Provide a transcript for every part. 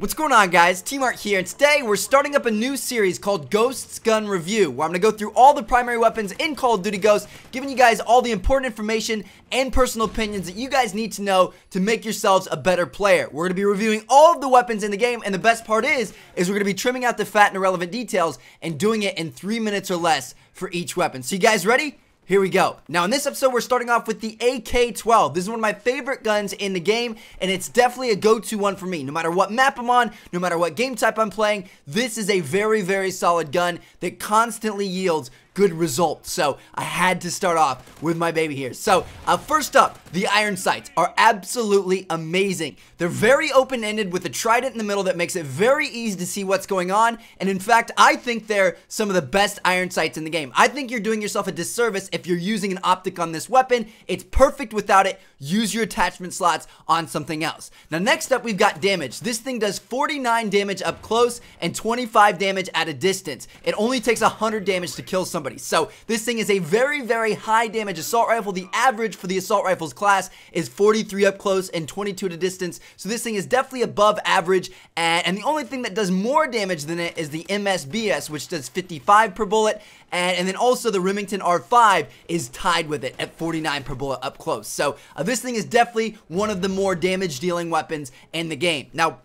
What's going on guys, TmarTn here, and today we're starting up a new series called Ghosts Gun Review, where I'm going to go through all the primary weapons in Call of Duty Ghosts, giving you guys all the important information and personal opinions that you guys need to know to make yourselves a better player. We're going to be reviewing all of the weapons in the game, and the best part is, is we're going to be trimming out the fat and irrelevant details and doing it in 3 minutes or less for each weapon. So you guys ready? Here we go. Now in this episode, we're starting off with the AK-12. This is one of my favorite guns in the game, and it's definitely a go-to one for me. No matter what map I'm on, no matter what game type I'm playing, this is a very, very solid gun that constantly yields good results. So I had to start off with my baby here. So uh, first up, the iron sights are absolutely amazing. They're very open-ended with a trident in the middle that makes it very easy to see what's going on. And in fact, I think they're some of the best iron sights in the game. I think you're doing yourself a disservice if you're using an optic on this weapon. It's perfect without it. Use your attachment slots on something else. Now next up, we've got damage. This thing does 49 damage up close and 25 damage at a distance. It only takes 100 damage to kill somebody So this thing is a very, very high damage assault rifle. The average for the assault rifles class is 43 up close and 22 at a distance. So this thing is definitely above average. And, and the only thing that does more damage than it is the MSBS, which does 55 per bullet. And, and then also the Remington R5 is tied with it at 49 per bullet up close. So uh, this thing is definitely one of the more damage dealing weapons in the game. Now,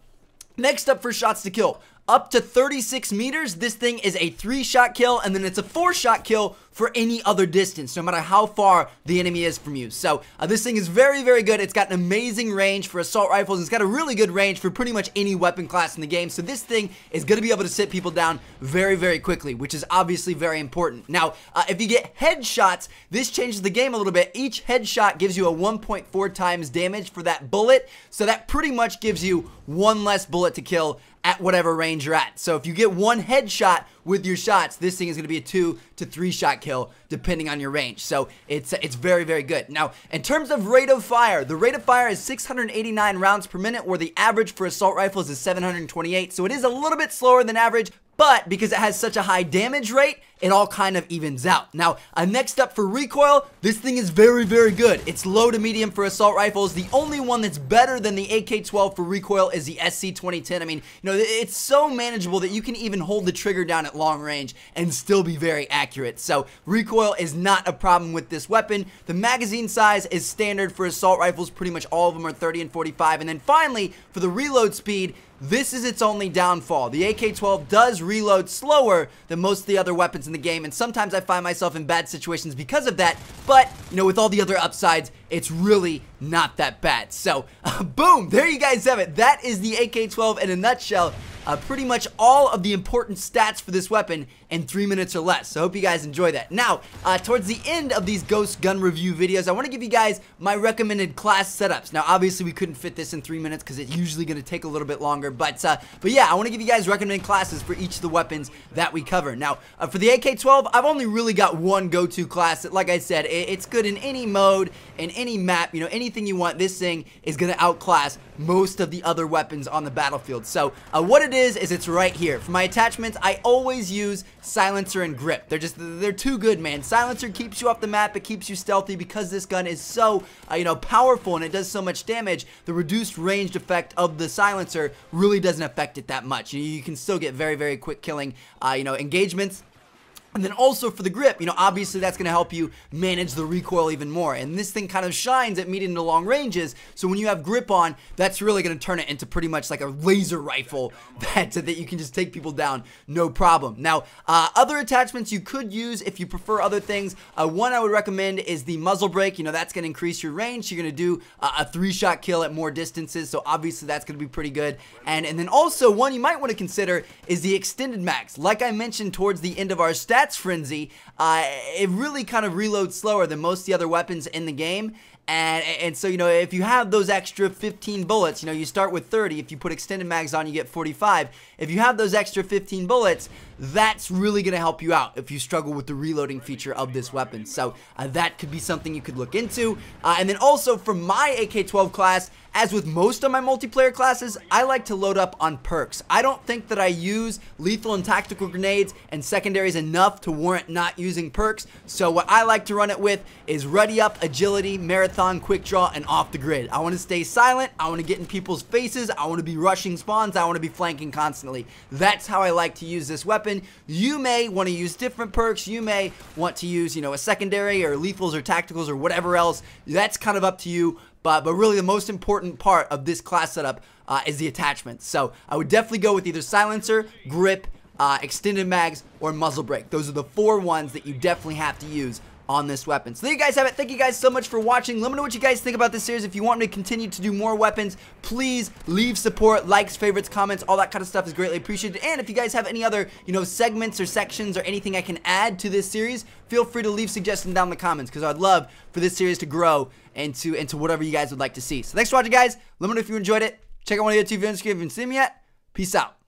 Next up for shots to kill, up to 36 meters, this thing is a three shot kill, and then it's a four shot kill for any other distance, no matter how far the enemy is from you. So uh, this thing is very, very good. It's got an amazing range for assault rifles. It's got a really good range for pretty much any weapon class in the game. So this thing is going to be able to sit people down very, very quickly, which is obviously very important. Now, uh, if you get headshots, this changes the game a little bit. Each headshot gives you a 1.4 times damage for that bullet. So that pretty much gives you one less bullet to kill at whatever range you're at. So if you get one headshot with your shots, this thing is going to be a two to three shot kill depending on your range. So it's it's very very good. Now in terms of rate of fire, the rate of fire is 689 rounds per minute, where the average for assault rifles is 728. So it is a little bit slower than average, but because it has such a high damage rate, it all kind of evens out. Now, uh, next up for recoil, this thing is very, very good. It's low to medium for assault rifles. The only one that's better than the AK-12 for recoil is the SC-2010. I mean, you know, it's so manageable that you can even hold the trigger down at long range and still be very accurate. So, recoil is not a problem with this weapon. The magazine size is standard for assault rifles. Pretty much all of them are 30 and 45. And then finally, for the reload speed, this is its only downfall. The AK-12 does reload slower than most of the other weapons in the game, and sometimes I find myself in bad situations because of that, but, you know, with all the other upsides, it's really not that bad. So, uh, boom, there you guys have it. That is the AK-12 in a nutshell uh, pretty much all of the important stats for this weapon in three minutes or less. So I hope you guys enjoy that. Now, uh, towards the end of these Ghost Gun review videos, I want to give you guys my recommended class setups. Now, obviously, we couldn't fit this in three minutes because it's usually going to take a little bit longer. But, uh, but yeah, I want to give you guys recommended classes for each of the weapons that we cover. Now, uh, for the AK-12, I've only really got one go-to class that, like I said, it, it's good in any mode, in any map, you know, anything you want. This thing is going to outclass most of the other weapons on the battlefield. So, uh, what it is, is it's right here. For my attachments, I always use silencer and grip. They're just, they're too good, man. Silencer keeps you off the map, it keeps you stealthy because this gun is so, uh, you know, powerful and it does so much damage. The reduced ranged effect of the silencer really doesn't affect it that much. You, you can still get very, very quick killing, uh, you know, engagements and then also for the grip, you know, obviously that's going to help you manage the recoil even more. And this thing kind of shines at medium to long ranges. So when you have grip on, that's really going to turn it into pretty much like a laser rifle that, that you can just take people down no problem. Now, uh, other attachments you could use if you prefer other things. Uh, one I would recommend is the muzzle brake. You know, that's going to increase your range. you're going to do uh, a three-shot kill at more distances. So obviously that's going to be pretty good. And, and then also one you might want to consider is the extended mags. Like I mentioned towards the end of our stats Stats Frenzy, uh, it really kind of reloads slower than most of the other weapons in the game. And, and so, you know, if you have those extra 15 bullets, you know, you start with 30. If you put extended mags on, you get 45. If you have those extra 15 bullets, that's really going to help you out if you struggle with the reloading feature of this weapon. So uh, that could be something you could look into. Uh, and then also for my AK-12 class, as with most of my multiplayer classes, I like to load up on perks. I don't think that I use lethal and tactical grenades and secondaries enough to warrant not using perks, so what I like to run it with is ready up, agility, marathon, quick draw, and off the grid. I want to stay silent, I want to get in people's faces, I want to be rushing spawns, I want to be flanking constantly. That's how I like to use this weapon. You may want to use different perks, you may want to use, you know, a secondary or lethals or tacticals or whatever else. That's kind of up to you, but, but really the most important part of this class setup uh, is the attachments. So I would definitely go with either silencer, grip, uh, extended mags, or muzzle brake. Those are the four ones that you definitely have to use on this weapon. So there you guys have it. Thank you guys so much for watching. Let me know what you guys think about this series. If you want me to continue to do more weapons, please leave support, likes, favorites, comments, all that kind of stuff is greatly appreciated. And if you guys have any other, you know, segments or sections or anything I can add to this series, feel free to leave suggestions down in the comments because I'd love for this series to grow into, into whatever you guys would like to see. So thanks for watching, guys. Let me know if you enjoyed it. Check out one of the two videos if you haven't seen them yet. Peace out.